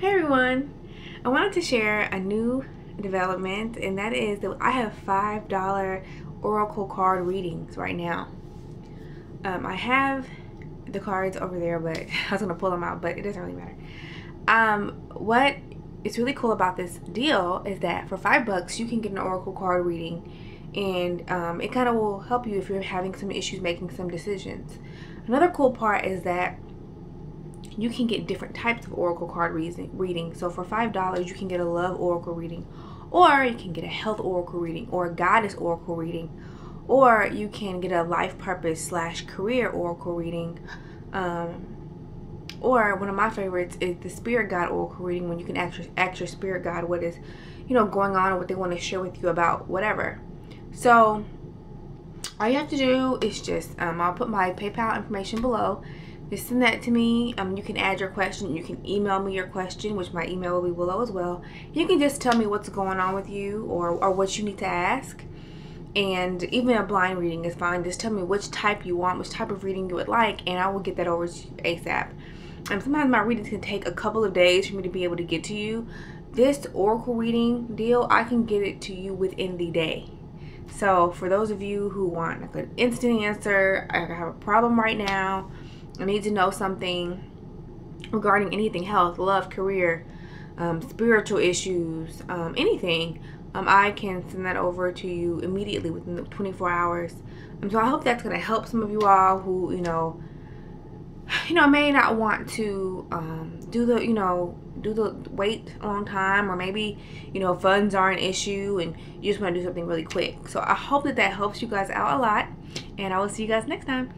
Hey everyone! I wanted to share a new development, and that is that I have $5 Oracle card readings right now. Um, I have the cards over there, but I was going to pull them out, but it doesn't really matter. Um, what is really cool about this deal is that for five bucks, you can get an Oracle card reading, and um, it kind of will help you if you're having some issues making some decisions. Another cool part is that you can get different types of oracle card reading. So for $5, you can get a love oracle reading, or you can get a health oracle reading, or a goddess oracle reading, or you can get a life purpose slash career oracle reading. Um, or one of my favorites is the spirit guide oracle reading when you can ask your, ask your spirit guide what is, you know, going on or what they want to share with you about whatever. So all you have to do is just, um, I'll put my PayPal information below just send that to me. Um, you can add your question. You can email me your question, which my email will be below as well. You can just tell me what's going on with you or, or what you need to ask. And even a blind reading is fine. Just tell me which type you want, which type of reading you would like, and I will get that over to you ASAP. And sometimes my readings can take a couple of days for me to be able to get to you. This Oracle reading deal, I can get it to you within the day. So for those of you who want like an instant answer, I have a problem right now I need to know something regarding anything health, love, career, um, spiritual issues, um, anything, um, I can send that over to you immediately within the 24 hours. Um, so I hope that's going to help some of you all who, you know, you know, may not want to um, do the, you know, do the wait a long time or maybe, you know, funds are an issue and you just want to do something really quick. So I hope that that helps you guys out a lot and I will see you guys next time.